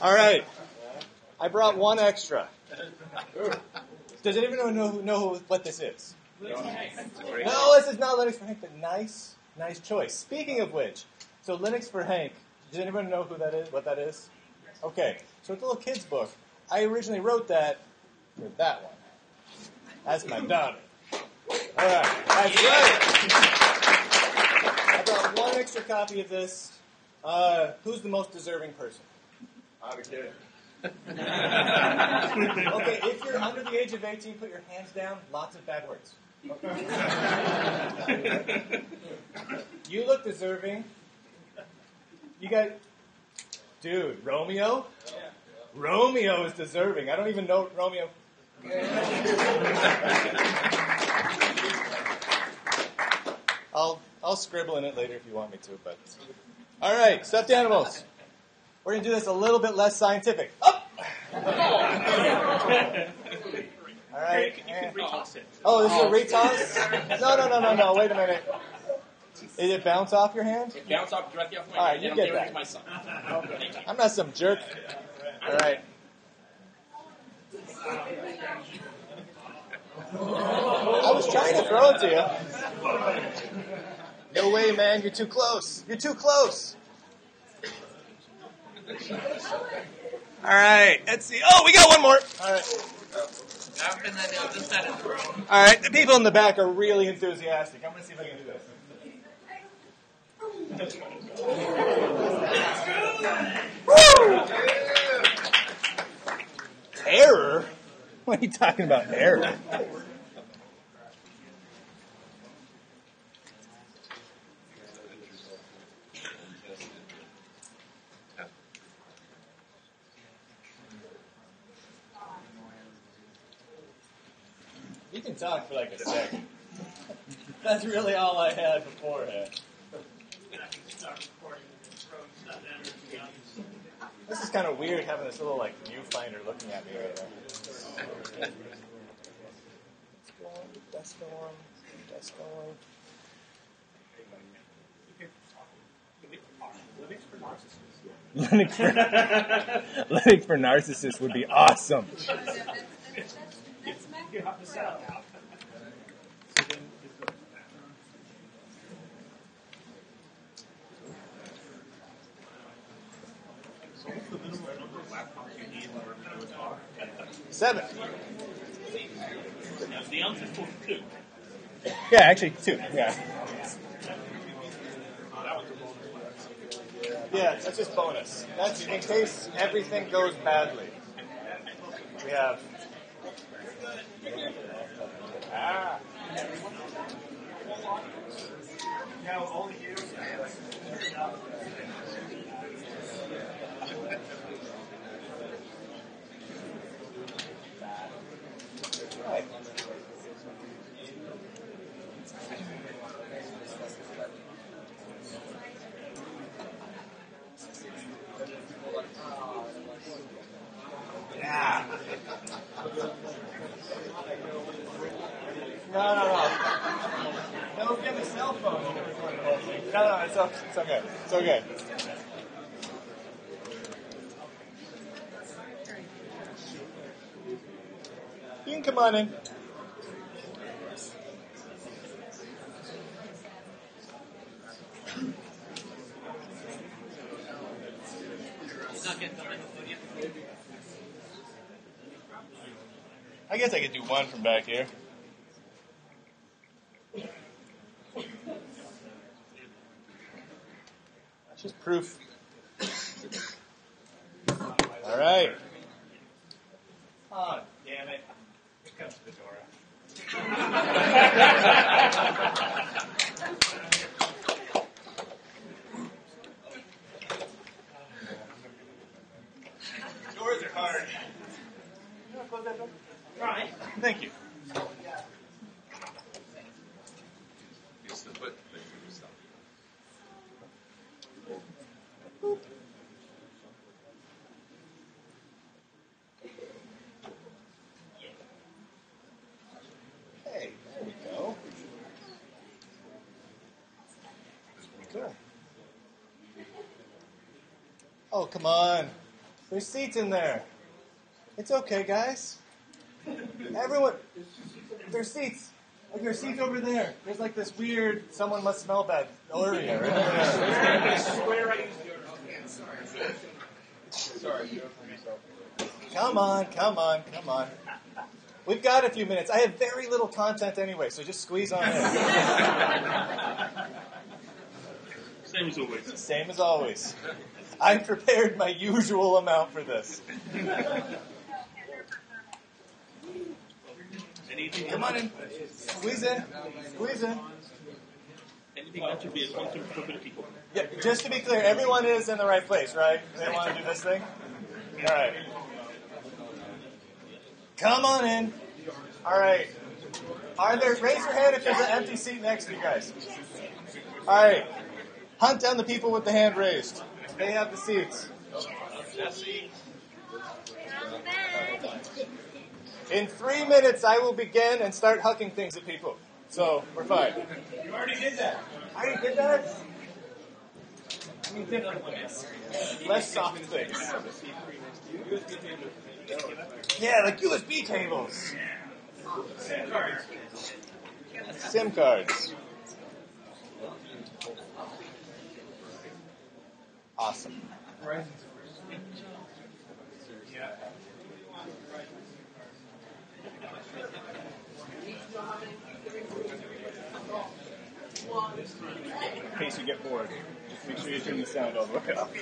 All right. I brought one extra. Does anyone know, know what this is? No, this is not Linux for Hank, but nice, nice choice. Speaking of which, so Linux for Hank, does anyone know who that is? What that is? Okay, so it's a little kid's book. I originally wrote that for that one. That's my daughter. All right, that's right. I brought one extra copy of this. Uh, who's the most deserving person? I'm a kid. Okay, if you're under the age of 18, put your hands down. Lots of bad words. You look deserving. You got, dude, Romeo. Romeo is deserving. I don't even know Romeo. I'll I'll scribble in it later if you want me to. But all right, stuffed animals. We're gonna do this a little bit less scientific. Up. All right. You can retoss it. Oh, this is a retoss? No, no, no, no, no. Wait a minute. Did it bounce off your hand? It bounce off directly off my All right, hand, you get I'm that. my son. You. I'm not some jerk. All right. I was trying to throw it to you. No way, man. You're too close. You're too close. All right. Let's see. Oh, we got one more. All right. All right. The people in the back are really enthusiastic. I'm going to see if I can do this. Woo! Error? What are you talking about, error? Talk for like a second. That's really all I had beforehand. This is kind of weird having this little like viewfinder looking at me right now. That's going, that's going. Linux for, Linux for narcissists would be awesome. Seven. The ounce is for two. Yeah, actually two. Yeah. Yeah, that's just bonus. That's in case everything goes badly. We have. Ah. Right. No, no, no. Don't get a cell phone. No, no, it's, it's okay. It's okay. You can come on in. I guess I could do one from back here. That's just proof. All right. Oh, damn it. Here comes Fedora. Doors are hard. You wanna close that door? Right. Thank you. Hey, there we go. Cool. Oh, come on. There's seats in there. It's okay, guys. Everyone, there's seats. Like there's seats over there. There's like this weird, someone must smell bad oh, area right there. Come on, come on, come on. We've got a few minutes. I have very little content anyway, so just squeeze on in. Same as always. Same as always. I prepared my usual amount for this. Anything, Come on in. Squeeze in. Squeeze in. anything that should be a quantum probability people. Yeah, just to be clear, everyone is in the right place, right? They want to do this thing? All right. Come on in. All right. Are there, raise your hand if there's an empty seat next to you guys. All right. Hunt down the people with the hand raised. They have the seats. In three minutes, I will begin and start hucking things at people. So, we're fine. You already did that. I already did that? I mean, different things. Less soft things. Yeah, like USB cables. SIM cards. Awesome. In case you get bored, just make sure you turn the sound all the way up.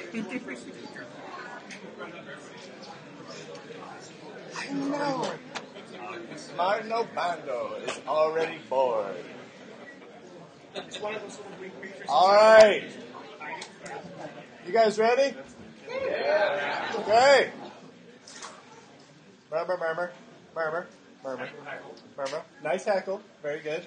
I know. Martin Obando is already bored. All right. You guys ready? Yeah. Okay. Murmur, murmur, murmur, murmur, murmur. Nice heckle. Very good.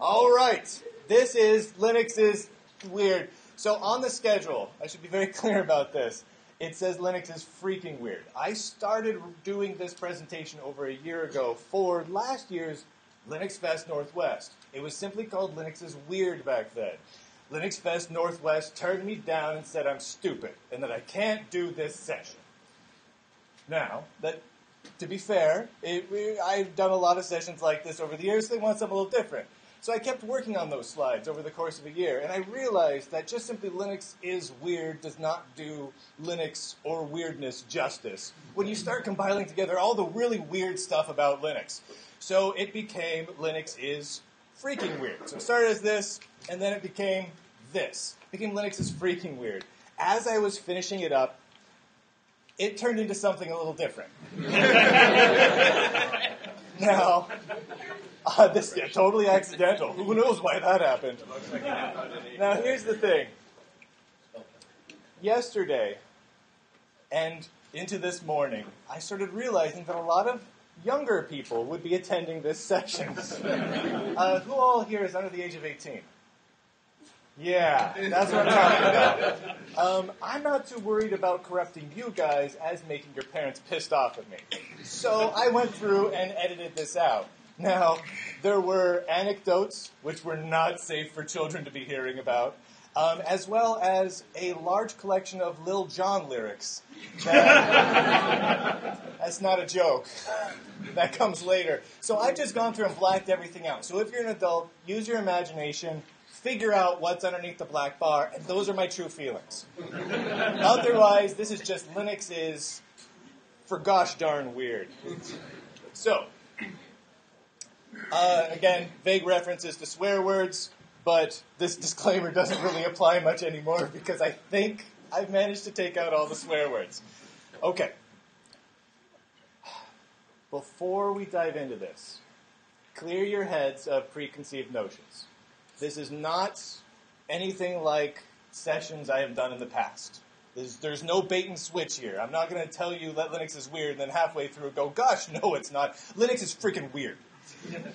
All right. This is Linux is weird. So on the schedule, I should be very clear about this. It says Linux is freaking weird. I started doing this presentation over a year ago for last year's Linux Fest Northwest. It was simply called Linux is weird back then. Linux Fest Northwest turned me down and said I'm stupid and that I can't do this session. Now, that to be fair, it, we, I've done a lot of sessions like this over the years. They want something a little different. So I kept working on those slides over the course of a year, and I realized that just simply Linux is weird does not do Linux or weirdness justice when you start compiling together all the really weird stuff about Linux. So it became Linux is freaking weird. So it started as this, and then it became this. It became Linux is freaking weird. As I was finishing it up, it turned into something a little different. now, uh, this yeah, totally accidental. Who knows why that happened? Now, here's the thing. Yesterday and into this morning, I started realizing that a lot of younger people would be attending this session. Uh, who all here is under the age of 18? Yeah, that's what I'm talking about. Um, I'm not too worried about corrupting you guys as making your parents pissed off at me. So I went through and edited this out. Now, there were anecdotes which were not safe for children to be hearing about, um, as well as a large collection of Lil Jon lyrics. That- that's not a joke. That comes later. So I've just gone through and blacked everything out. So if you're an adult, use your imagination, figure out what's underneath the black bar, and those are my true feelings. Otherwise, this is just Linux is for gosh darn weird. So, uh, again, vague references to swear words, but this disclaimer doesn't really apply much anymore because I think I've managed to take out all the swear words. Okay. Before we dive into this, clear your heads of preconceived notions. This is not anything like sessions I have done in the past. There's, there's no bait and switch here. I'm not going to tell you that Linux is weird and then halfway through go, gosh, no, it's not. Linux is freaking weird.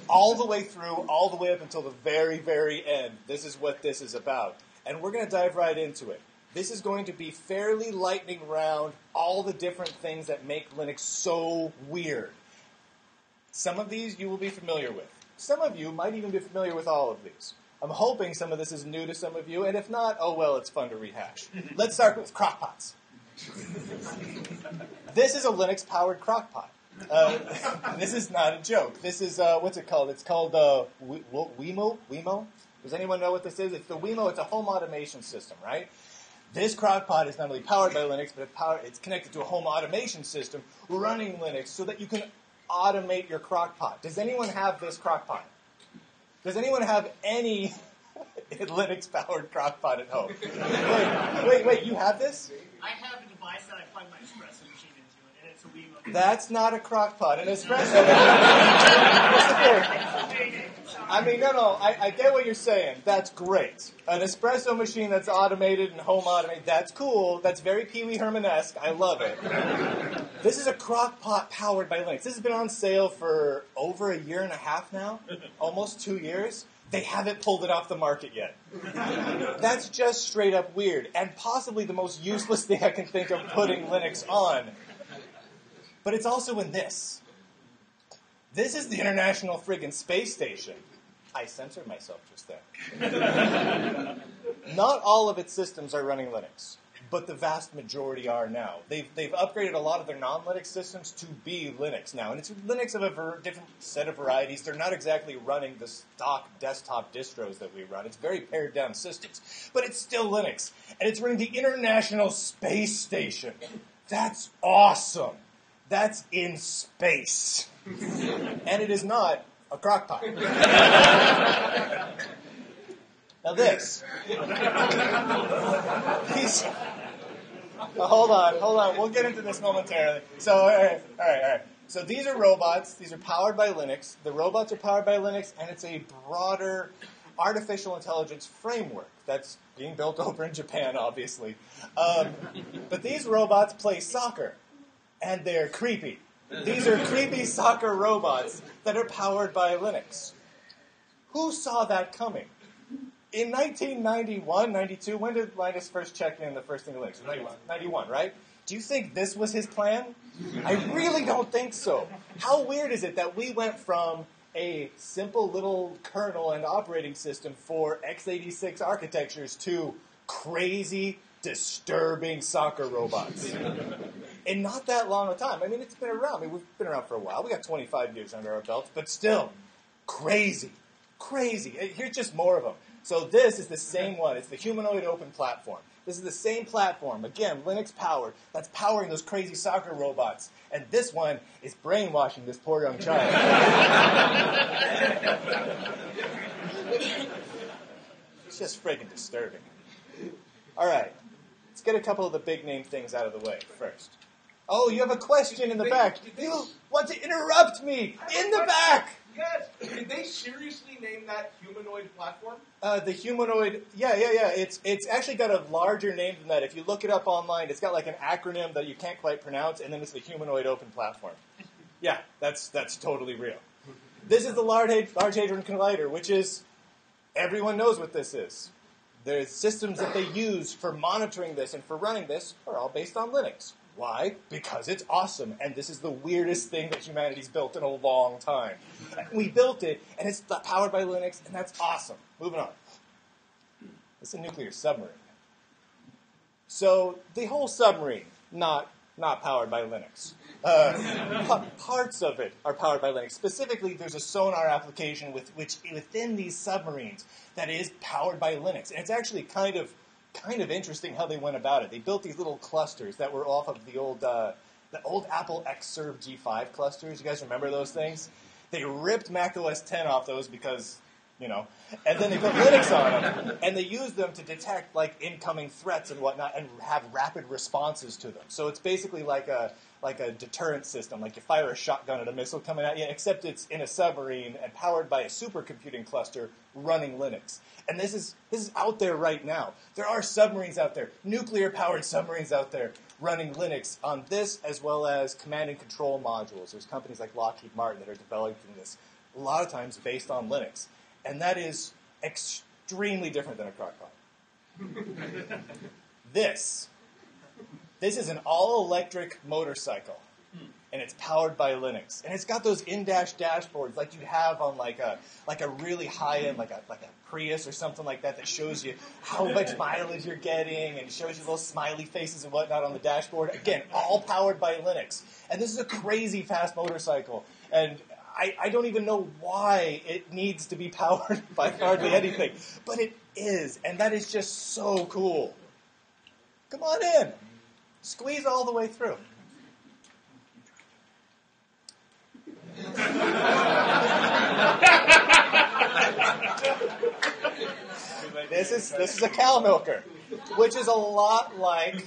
All the way through, all the way up until the very, very end. This is what this is about. And we're going to dive right into it. This is going to be fairly lightning round, all the different things that make Linux so weird. Some of these you will be familiar with. Some of you might even be familiar with all of these. I'm hoping some of this is new to some of you, and if not, oh well, it's fun to rehash. Let's start with crockpots. this is a Linux powered crockpot. Uh, this is not a joke. This is, uh, what's it called? It's called uh, Wemo? Wemo? Does anyone know what this is? It's the Wemo, it's a home automation system, right? This crockpot is not only powered by Linux, but it's connected to a home automation system running Linux so that you can automate your crockpot. Does anyone have this crockpot? Does anyone have any Linux powered crockpot at home? wait, wait, wait, you have this? I have a device that I plug my espresso machine into, and it's a Wemo. That's not a crock crockpot. An espresso. I mean, no, no, I, I get what you're saying. That's great. An espresso machine that's automated and home automated, that's cool. That's very Pee Wee Herman esque. I love it. this is a crock pot powered by Linux. This has been on sale for over a year and a half now, almost two years. They haven't pulled it off the market yet. That's just straight up weird, and possibly the most useless thing I can think of putting Linux on. But it's also in this. This is the International Friggin' Space Station. I censored myself just there. Not all of its systems are running Linux, but the vast majority are now. They've, they've upgraded a lot of their non Linux systems to be Linux now. And it's Linux of a ver- different set of varieties. They're not exactly running the stock desktop distros that we run, it's very pared down systems. But it's still Linux. And it's running the International Space Station. That's awesome. That's in space. and it is not a crock pot. now this. These, hold on, hold on. We'll get into this momentarily. So, all right, all right, all right. So these are robots. These are powered by Linux. The robots are powered by Linux, and it's a broader artificial intelligence framework that's being built over in Japan, obviously. Um, but these robots play soccer, and they're creepy. These are creepy soccer robots that are powered by Linux. Who saw that coming? In 1991, 92, when did Linus first check in the first thing Linux? 91. 91, right? Do you think this was his plan? I really don't think so. How weird is it that we went from a simple little kernel and operating system for x86 architectures to crazy, disturbing soccer robots? in not that long a time. I mean, it's been around. I mean, we've been around for a while. We got 25 years under our belts, but still, crazy, crazy. Uh, here's just more of them. So this is the same one. It's the humanoid open platform. This is the same platform, again, Linux powered, that's powering those crazy soccer robots. And this one is brainwashing this poor young child. it's just friggin' disturbing. All right, get a couple of the big name things out of the way first. Oh, you have a question in the they, back. You want to interrupt me in the back. Yes. Did they seriously name that humanoid platform? Uh, the humanoid, yeah, yeah, yeah. It's it's actually got a larger name than that. If you look it up online, it's got like an acronym that you can't quite pronounce, and then it's the humanoid open platform. Yeah, that's that's totally real. This is the Large, Large Hadron Collider, which is everyone knows what this is. The systems that they use for monitoring this and for running this are all based on Linux. Why? Because it's awesome, and this is the weirdest thing that humanity's built in a long time. We built it, and it's powered by Linux, and that's awesome. Moving on. It's a nuclear submarine. So the whole submarine, not not powered by Linux. Uh, parts of it are powered by Linux. Specifically, there's a sonar application with which within these submarines that is powered by Linux, and it's actually kind of kind of interesting how they went about it. They built these little clusters that were off of the old uh, the old Apple Xserve G5 clusters. You guys remember those things? They ripped Mac OS 10 off those because you know, and then they put Linux on them, and they use them to detect like incoming threats and whatnot, and have rapid responses to them. So it's basically like a like a deterrent system, like you fire a shotgun at a missile coming at you, except it's in a submarine and powered by a supercomputing cluster running Linux. And this is this is out there right now. There are submarines out there, nuclear powered submarines out there running Linux on this as well as command and control modules. There's companies like Lockheed Martin that are developing this, a lot of times based on Linux and that is extremely different than a crockpot. this, this is an all-electric motorcycle. and it's powered by Linux. And it's got those in-dash dashboards like you'd have on like a like a really high-end like a like a Prius or something like that that shows you how much mileage you're getting and shows you little smiley faces and whatnot on the dashboard. Again, all powered by Linux. And this is a crazy fast motorcycle. And I, I don't even know why it needs to be powered by hardly anything, but it is, and that is just so cool. Come on in. Squeeze all the way through. this is this is a cow milker, which is a lot like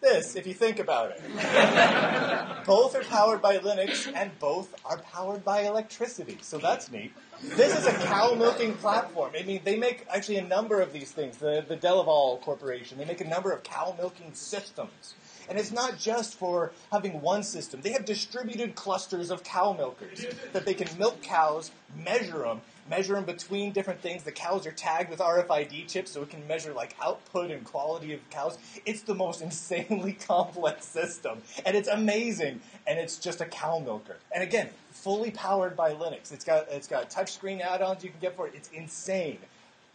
this if you think about it. both are powered by Linux and both are powered by electricity. So that's neat. This is a cow milking platform. I mean, they make actually a number of these things. The the DeLaval Corporation, they make a number of cow milking systems. And it's not just for having one system. They have distributed clusters of cow milkers that they can milk cows, measure them, measure them between different things. The cows are tagged with RFID chips so it can measure like output and quality of cows. It's the most insanely complex system. And it's amazing. And it's just a cow milker. And again, fully powered by Linux. It's got it's got touchscreen add-ons you can get for it. It's insane.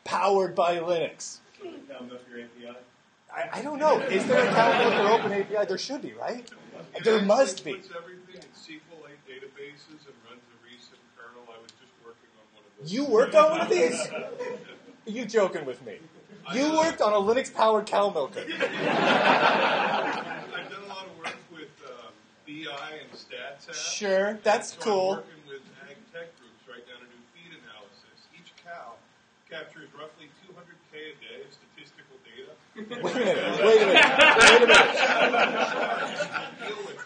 Powered by Linux. Cow milker API. I, I don't know. Is there a cow milker open API? There should be, right? There must be. Everything in SQLite databases and runs a recent kernel. I was just working on one of those. You worked on one of these? Are you joking with me? You worked on a Linux-powered cow milker. I've done a lot of work with um, BI and. Sure, that's so cool. I'm working with ag tech groups right now to do feed analysis. Each cow captures roughly 200k a day of statistical data. Wait a minute. Wait a minute. Wait a minute.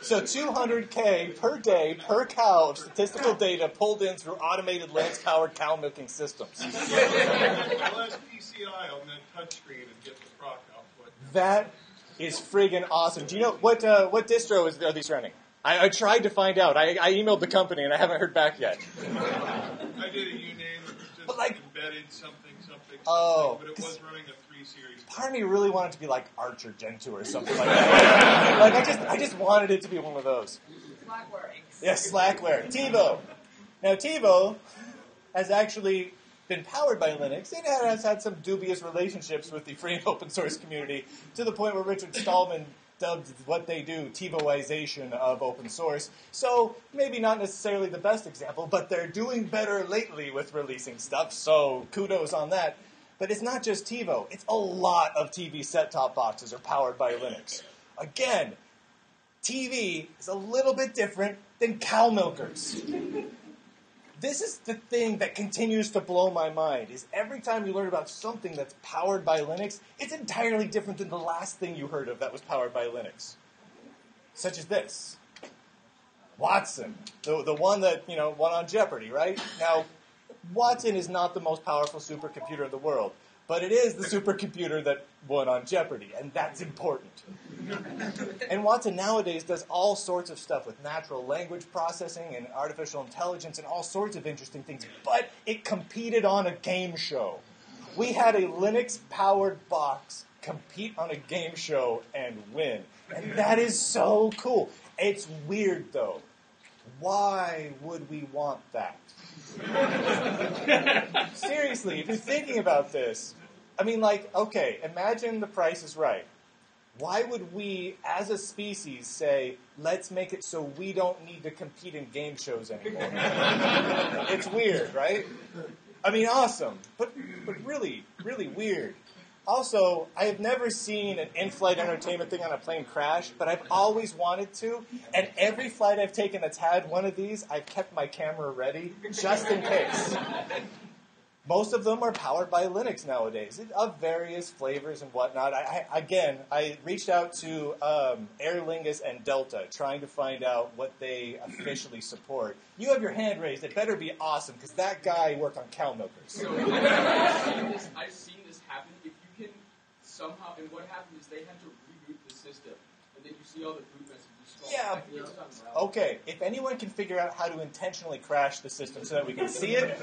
So 200k per day per cow of statistical data pulled in through automated lance-powered cow milking systems. I'll PCI on that touchscreen and get the proc output. That is friggin' awesome. Do you know what uh, what distro is, are these running? I, I tried to find out. I, I emailed the company and I haven't heard back yet. I did a uname just But, like- embedded something, something, something, Oh, but it was running a. Part of me really wanted it to be like Arch or Gentoo or something like that. like I just I just wanted it to be one of those. Slackware. Yes, Slackware. TiVo. Now TiVo has actually been powered by Linux. It has had some dubious relationships with the free and open source community to the point where Richard Stallman dubbed what they do TiVoization of open source. So maybe not necessarily the best example, but they're doing better lately with releasing stuff. So kudos on that. But it's not just TiVo. It's a lot of TV set-top boxes are powered by Linux. Again, TV is a little bit different than cow milkers. This is the thing that continues to blow my mind is every time you learn about something that's powered by Linux, it's entirely different than the last thing you heard of that was powered by Linux. Such as this. Watson, the, the one that, you know, won on Jeopardy, right? Now, Watson is not the most powerful supercomputer in the world, but it is the supercomputer that won on Jeopardy, and that's important. And Watson nowadays does all sorts of stuff with natural language processing and artificial intelligence and all sorts of interesting things, but it competed on a game show. We had a Linux powered box compete on a game show and win. And that is so cool. It's weird though. Why would we want that? Seriously, if you're thinking about this, I mean, like, okay, imagine the price is right. Why would we, as a species, say, let's make it so we don't need to compete in game shows anymore? it's weird, right? I mean, awesome, but, but really, really weird. Also, I have never seen an in-flight entertainment thing on a plane crash, but I've always wanted to. And every flight I've taken that's had one of these, I've kept my camera ready just in case. Most of them are powered by Linux nowadays, of various flavors and whatnot. I, I, again, I reached out to um, Aer Lingus and Delta, trying to find out what they officially support. You have your hand raised. It better be awesome, because that guy worked on cow milkers. So I've seen this, I've seen this happen. If you can somehow, and what happened is they had to reboot the system, and then you see all the boot messages. go Yeah. back, it's done well. Okay, if anyone can figure out how to intentionally crash the system so that we can see it,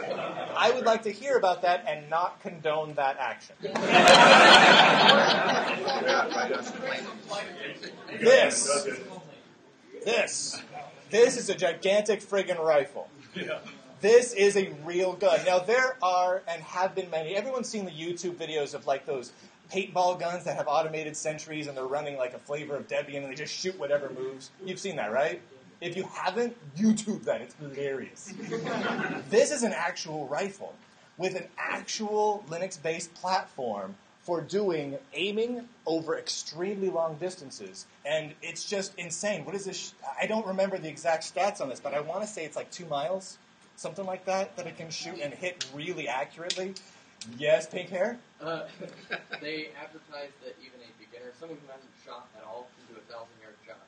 I would like to hear about that and not condone that action. This. This. This is a gigantic friggin' rifle. This is a real gun. Now there are and have been many. Everyone's seen the YouTube videos of like those paintball guns that have automated sentries and they're running like a flavor of Debian and they just shoot whatever moves. You've seen that, right? If you haven't, YouTube that. It's hilarious. this is an actual rifle with an actual Linux-based platform for doing aiming over extremely long distances. And it's just insane. What is this? I don't remember the exact stats on this, but I want to say it's like two miles, something like that, that it can shoot and hit really accurately. Yes, pink hair? Uh, they advertise that even a beginner, someone who hasn't shot at all, can do a thousand yard shot.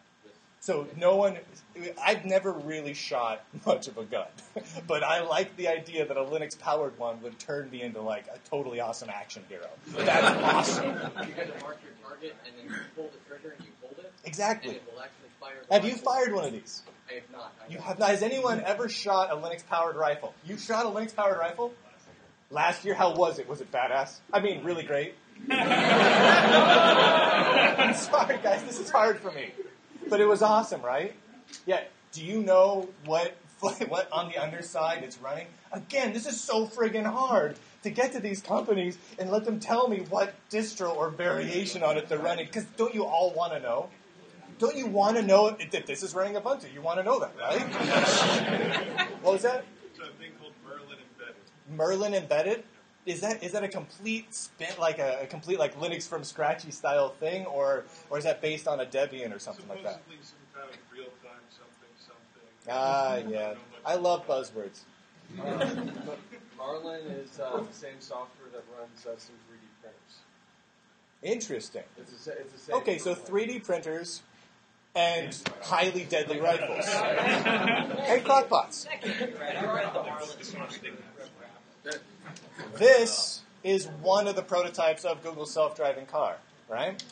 So no one, I've never really shot much of a gun, but I like the idea that a Linux powered one would turn me into like a totally awesome action hero. That's awesome. you get to mark your target, and then you pull the trigger and you hold it, Exactly. it will actually fire. Have you fired one of these? I have not. I You have not. Has anyone ever shot a Linux powered rifle? You shot a Linux powered rifle? Last year, how was it? Was it badass? I mean, really great. I'm sorry, guys. This is hard for me, but it was awesome, right? Yeah. Do you know what what on the underside it's running? Again, this is so friggin' hard to get to these companies and let them tell me what distro or variation on it they're running. Because don't you all want to know? Don't you want to know if, if this is running Ubuntu? You want to know that, right? what was that? It's a thing called Merlin Embedded. Merlin embedded? Is that is that a complete spin, like a, a complete like Linux from scratchy style thing, or or is that based on a Debian or something like that? Supposedly some kind of real time something something. Ah, yeah. I love buzzwords. Marlin is uh, the same software that runs uh, some 3D printers. Interesting. It's the, sa- it's the same. Okay, so 3D printers and highly deadly rifles and crockpots. This is one of the prototypes of Google's self-driving car, right?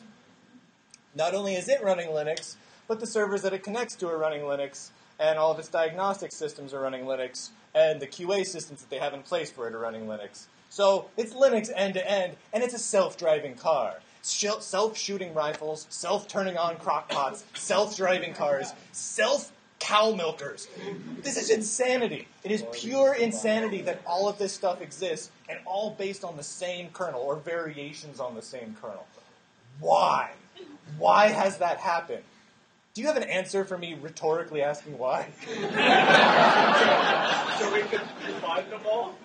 Not only is it running Linux, but the servers that it connects to are running Linux, and all of its diagnostic systems are running Linux, and the QA systems that they have in place for it are running Linux. So it's Linux end to end, and it's a self-driving car. Shil- Self-shooting rifles, self-turning on crockpots, self-driving cars, self cow milkers. This is insanity. It is pure insanity that all of this stuff exists, and all based on the same kernel or variations on the same kernel. Why? Why has that happened? Do you have an answer for me rhetorically asking why? So we could find them all?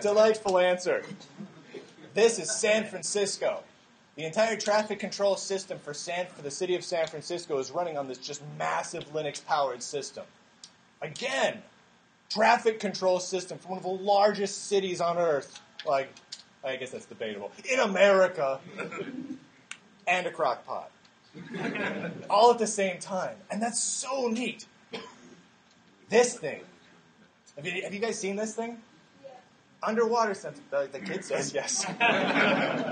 Delightful answer. This is San Francisco. The entire traffic control system for San for the city of San Francisco is running on this just massive Linux powered system. Again, traffic control system for one of the largest cities on earth. Like, I guess that's debatable. In America, and a crock pot. All at the same time. And that's so neat. This thing. Have you, have you guys seen this thing? Underwater sensor. The, the kid says yes.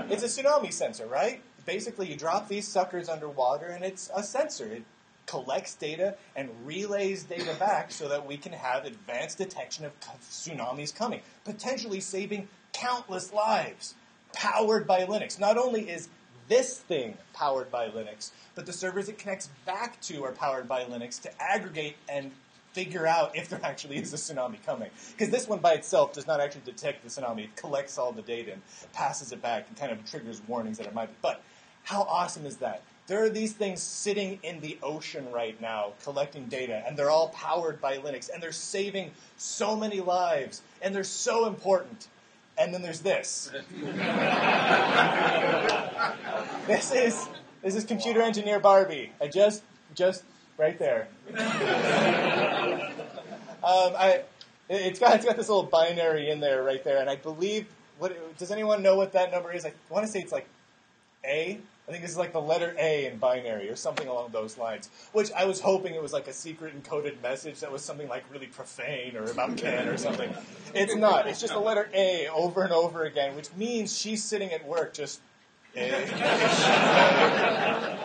it's a tsunami sensor, right? Basically, you drop these suckers underwater, and it's a sensor. It collects data and relays data back so that we can have advanced detection of tsunamis coming, potentially saving countless lives. Powered by Linux. Not only is this thing powered by Linux, but the servers it connects back to are powered by Linux to aggregate and figure out if there actually is a tsunami coming. Because this one by itself does not actually detect the tsunami. It collects all the data and passes it back and kind of triggers warnings that it might be. But how awesome is that? There are these things sitting in the ocean right now collecting data, and they're all powered by Linux, and they're saving so many lives, and they're so important. And then there's this. this is this is computer engineer Barbie. I just just right there. Um, I, it- it's got it's got this little binary in there right there, and I believe what does anyone know what that number is? I want to say it's like A. I think this is like the letter A in binary or something along those lines. Which I was hoping it was like a secret encoded message that was something like really profane or about Ken or something. It's not. It's just the letter A over and over again, which means she's sitting at work just. A.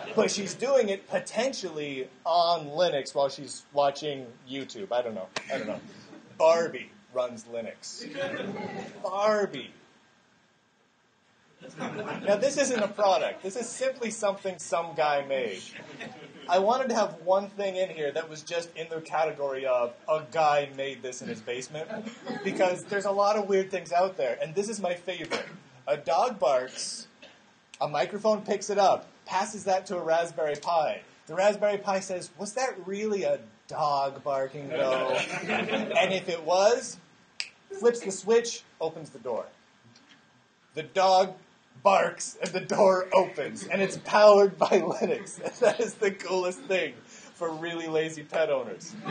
but she's doing it potentially on Linux while she's watching YouTube. I don't know. I don't know. Barbie runs Linux. Barbie. Now, this isn't a product. This is simply something some guy made. I wanted to have one thing in here that was just in the category of a guy made this in his basement because there's a lot of weird things out there, and this is my favorite. A dog barks, a microphone picks it up, passes that to a Raspberry Pi. The Raspberry Pi says, Was that really a dog barking though? and if it was, flips the switch, opens the door. The dog barks and the door opens, and it's powered by Linux. That is the coolest thing for really lazy pet owners.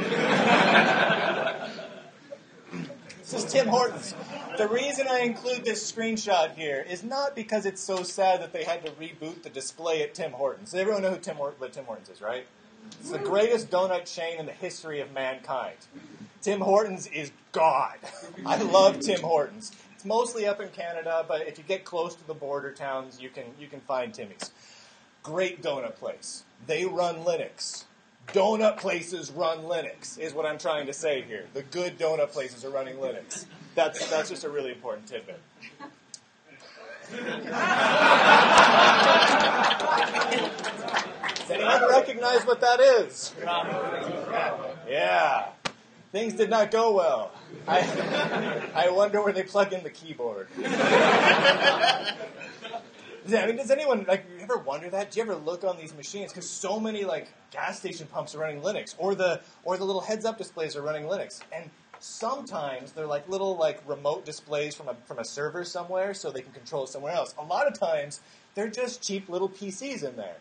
this is Tim Hortons. The reason I include this screenshot here is not because it's so sad that they had to reboot the display at Tim Hortons. Everyone know who Tim, Hort- what Tim Hortons is, right? It's the greatest donut chain in the history of mankind. Tim Hortons is God. I love Tim Hortons. It's mostly up in Canada, but if you get close to the border towns, you can you can find Timmy's. Great donut place. They run Linux. Donut places run Linux is what I'm trying to say here. The good donut places are running Linux. That's that's just a really important tidbit. Does anyone recognize what that is? Yeah. Things did not go well. I, I wonder where they plug in the keyboard. I mean, does anyone like ever wonder that? Do you ever look on these machines? Because so many like gas station pumps are running Linux, or the or the little heads-up displays are running Linux, and sometimes they're like little like remote displays from a from a server somewhere, so they can control it somewhere else. A lot of times they're just cheap little PCs in there.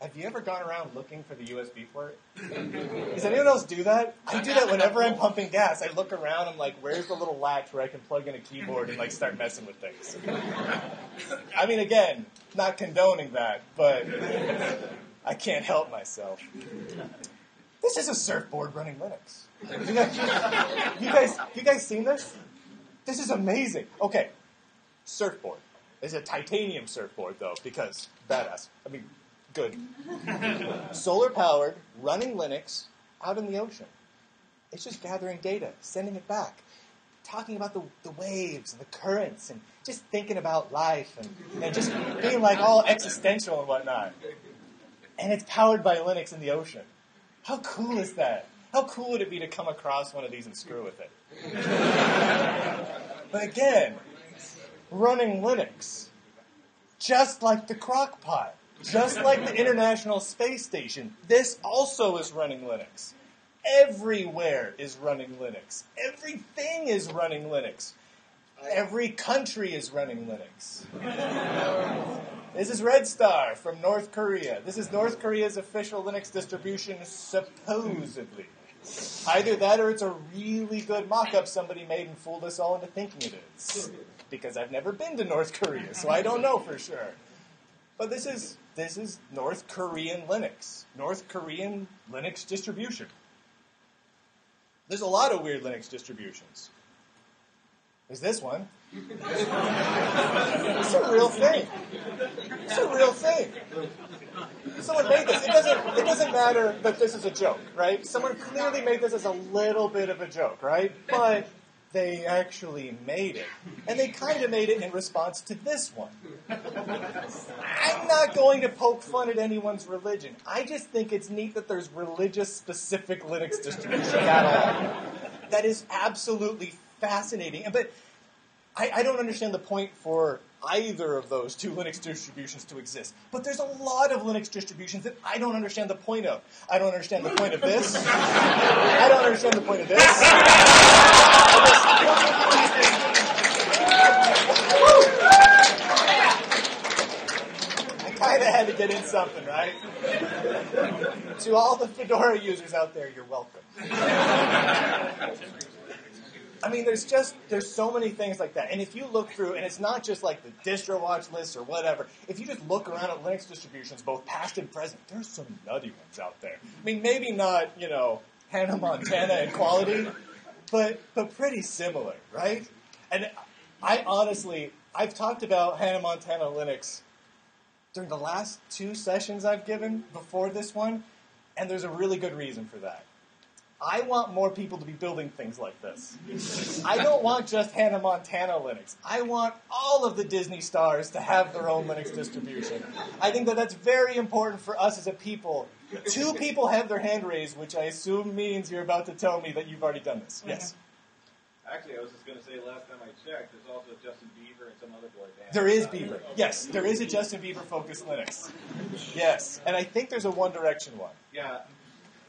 Have you ever gone around looking for the USB port? Does anyone else do that? I do that whenever I'm pumping gas. I look around. I'm like, where's the little latch where I can plug in a keyboard and like start messing with things? I mean, again, not condoning that, but I can't help myself. This is a surfboard running Linux. You guys, you guys, you guys seen this? This is amazing. Okay, surfboard. It's a titanium surfboard though, because badass. I mean, good. Solar powered, running Linux out in the ocean. It's just gathering data, sending it back, talking about the, the waves and the currents, and just thinking about life and, and just being like all existential and whatnot. And it's powered by Linux in the ocean. How cool is that? How cool would it be to come across one of these and screw with it? but again, running Linux, just like the crock pot. Just like the International Space Station, this also is running Linux. Everywhere is running Linux. Everything is running Linux. Every country is running Linux. This is Red Star from North Korea. This is North Korea's official Linux distribution, supposedly. Either that or it's a really good mock up somebody made and fooled us all into thinking it is. Because I've never been to North Korea, so I don't know for sure. But this is this is North Korean Linux. North Korean Linux distribution. There's a lot of weird Linux distributions. There's this one. it's a real thing. It's a real thing. Someone made this. It doesn't it doesn't matter that this is a joke, right? Someone clearly made this as a little bit of a joke, right? But they actually made it. And they kind of made it in response to this one. I'm not going to poke fun at anyone's religion. I just think it's neat that there's religious specific Linux distribution at all. That is absolutely fascinating. But I, I don't understand the point for either of those two Linux distributions to exist. But there's a lot of Linux distributions that I don't understand the point of. I don't understand the point of this. I don't understand the point of this. I kind of had to get in something, right? to all the Fedora users out there, you're welcome. I mean, there's just there's so many things like that, and if you look through, and it's not just like the distro watch list or whatever. If you just look around at Linux distributions, both past and present, there's some nutty ones out there. I mean, maybe not you know Hannah Montana in quality, but but pretty similar, right? And I honestly, I've talked about Hannah Montana Linux during the last two sessions I've given before this one, and there's a really good reason for that. I want more people to be building things like this. I don't want just Hannah Montana Linux. I want all of the Disney stars to have their own Linux distribution. I think that that's very important for us as a people. Two people have their hand raised, which I assume means you're about to tell me that you've already done this. Yes. Actually, I was just going to say last time I checked, there's also Justin Bieber and some other boy band. There is Bieber. Yes, there is a Justin Bieber focused Linux. Yes, and I think there's a One Direction one. Yeah.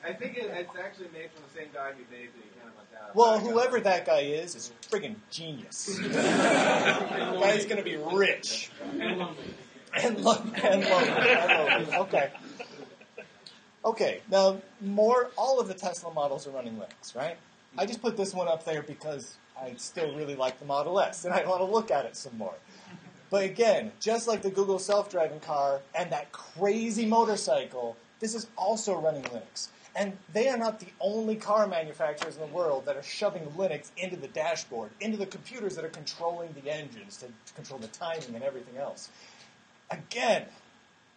I think it, it's actually made from the same guy who made the Hannah Montana. Well, whoever that guy is is friggin' genius. the guy's gonna be rich And lonely. and lo- and lonely. And lonely. Okay. Okay. Now, more. All of the Tesla models are running Linux, right? I just put this one up there because I still really like the Model S, and I want to look at it some more. But again, just like the Google self-driving car and that crazy motorcycle, this is also running Linux. And they are not the only car manufacturers in the world that are shoving Linux into the dashboard, into the computers that are controlling the engines to control the timing and everything else. Again,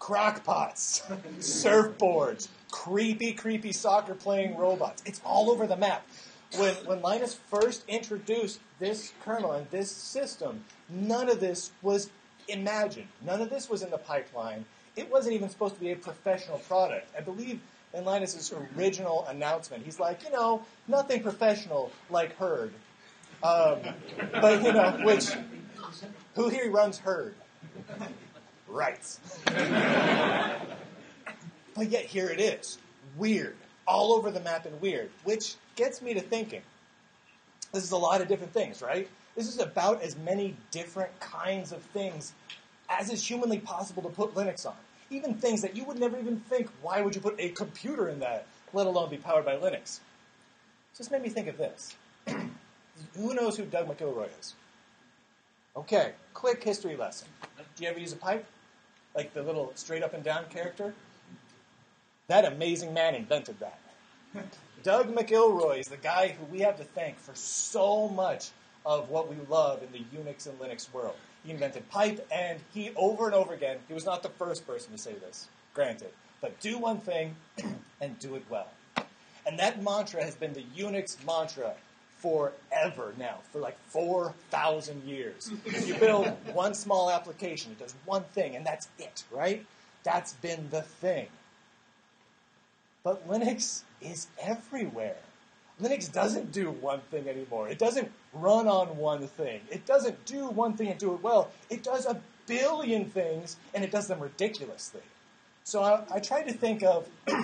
crockpots, surfboards, creepy, creepy soccer playing robots. It's all over the map. When, when Linus first introduced this kernel and this system, none of this was imagined. None of this was in the pipeline. It wasn't even supposed to be a professional product. I believe in Linus's original announcement, he's like, you know, nothing professional like Hurd. Um, but, you know, which, who here runs Hurd? Right. But yet here it is. Weird. All over the map and weird. Which gets me to thinking. This is a lot of different things, right? This is about as many different kinds of things as is humanly possible to put Linux on. Even things that you would never even think, why would you put a computer in that, let alone be powered by Linux? Just made me think of this. who knows who Doug McIlroy is? Okay, quick history lesson. Do you ever use a pipe? Like the little straight up and down character? That amazing man invented that. Doug McIlroy is the guy who we have to thank for so much of what we love in the Unix and Linux world. He invented pipe, and he, over and over again, he was not the first person to say this, granted, but do one thing and do it well. And that mantra has been the Unix mantra forever now, for like 4,000 years. You build one small application, it does one thing, and that's it, right? That's been the thing. But Linux is everywhere. Linux doesn't do one thing anymore. It doesn't run on one thing. It doesn't do one thing and do it well. It does a billion things, and it does them ridiculously. So I, I tried to think of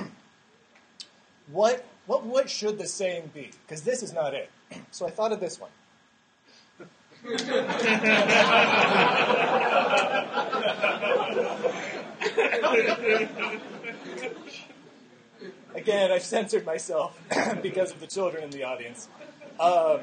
what, what, what should the saying be? Because this is not it. So I thought of this one. Again, I've censored myself because of the children in the audience. Um,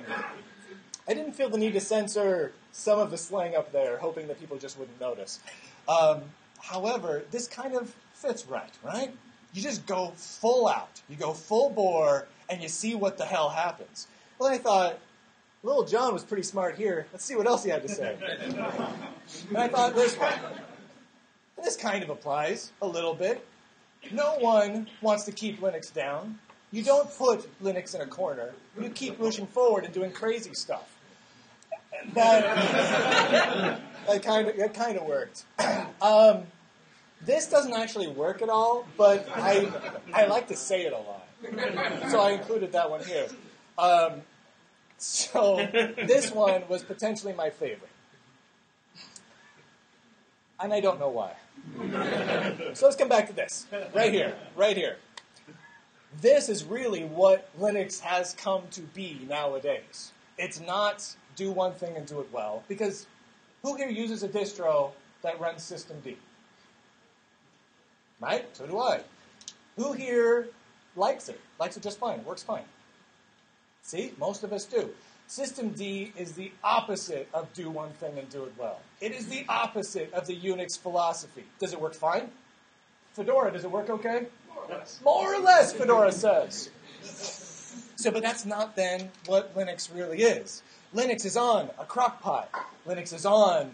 I didn't feel the need to censor some of the slang up there, hoping that people just wouldn't notice. Um, however, this kind of fits right, right? You just go full out. You go full bore, and you see what the hell happens. Well, I thought, Lil Jon was pretty smart here. Let's see what else he had to say. and I thought this one. This kind of applies a little bit. No one wants to keep Linux down. You don't put Linux in a corner. You keep pushing forward and doing crazy stuff. That, that kind of that kind of worked. Um, this doesn't actually work at all, but I I like to say it a lot, so I included that one here. Um, so this one was potentially my favorite, and I don't know why. So let's come back to this. Right here. Right here. This is really what Linux has come to be nowadays. It's not do one thing and do it well, because who here uses a distro that runs systemd? Right? So do I. Who here likes it? Likes it just fine. Works fine. See? Most of us do. Systemd is the opposite of do one thing and do it well. It is the opposite of the Unix philosophy. Does it work fine? Fedora, does it work okay? More or less. More or less, Fedora says. So, but that's not then what Linux really is. Linux is on a crockpot. Linux is on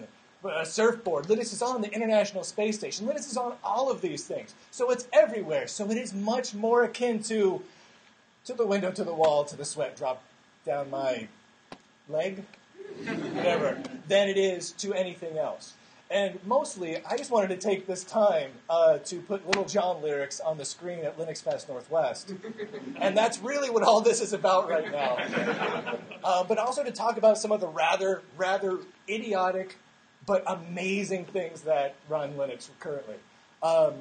a surfboard. Linux is on the International Space Station. Linux is on all of these things. So it's everywhere. So it is much more akin to to the window, to the wall, to the sweat drop down my leg, whatever, than it is to anything else. And mostly, I just wanted to take this time uh, to put Lil Jon lyrics on the screen at Linux Fest Northwest. And that's really what all this is about right now. Uh, but also to talk about some of the rather, rather idiotic but amazing things that run Linux currently. Um,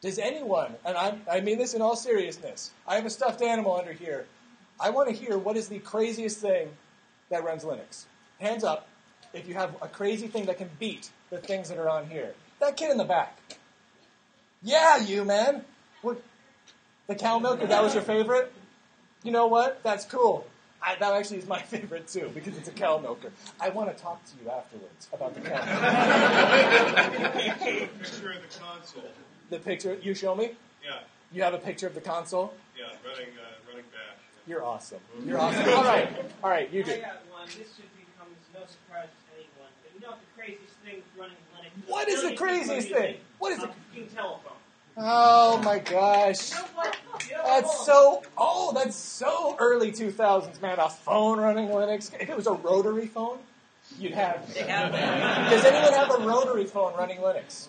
does anyone, and I, I mean this in all seriousness, I have a stuffed animal under here. I want to hear what is the craziest thing that runs Linux. Hands up if you have a crazy thing that can beat the things that are on here. That kid in the back. Yeah, you, man. What? The cow milker, that was your favorite? You know what? That's cool. I, that actually is my favorite too because it's a cow milker. I want to talk to you afterwards about the cow milker. Picture of the console. the picture you show me. Yeah, You have a picture of the console. yeah, running, uh. You're awesome. You're awesome. All right, all right. You do. I got one. This should become no surprise to anyone. But you know the craziest thing running Linux? What is the craziest thing? What is A it? fucking telephone. Oh my gosh. You know what? You know That's so. Oh, that's so early 2000s, man. A phone running Linux. If it was a rotary phone, you'd have. Does anyone have a rotary phone running Linux?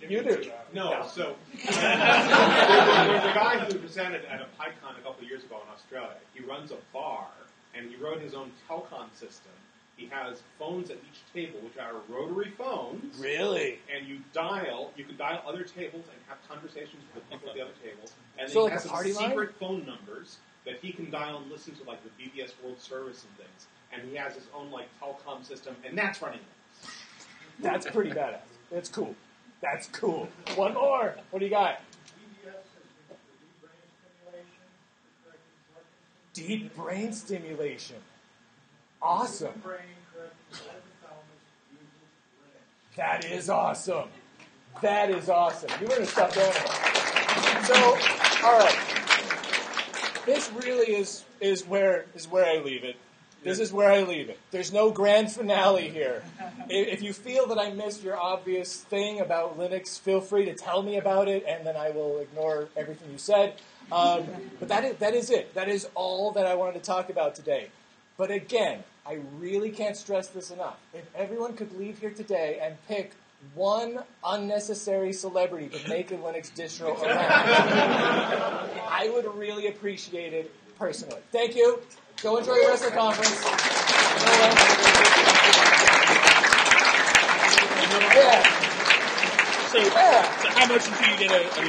You do. No, so there's, there's a guy who presented at a PyCon a couple of years ago in Australia. He runs a bar, and he wrote his own telecom system. He has phones at each table, which are rotary phones, Really? and you dial. You can dial other tables and have conversations with the people at the other tables. And So then like he has party some line? secret phone numbers that he can dial and listen to, like the BBC World Service and things. And he has his own like telecom system, and that's running Linux. That's pretty badass. That's cool. That's cool. One more. What do you got? Deep brain stimulation. Awesome. That is awesome. That is awesome. You were a stuffed animal. So, all right. This really is is where is where I leave it. This is where I leave it. There's no grand finale here. If you feel that I missed your obvious thing about Linux, feel free to tell me about it, and then I will ignore everything you said. Um, but that is, that is it. That is all that I wanted to talk about today. But again, I really can't stress this enough. If everyone could leave here today and pick one unnecessary celebrity to make a Linux distro around, I would really appreciate it personally. Thank you. Go enjoy the rest of the conference. Yeah. So, Yeah. so how much until you get a, a